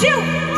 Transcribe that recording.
two.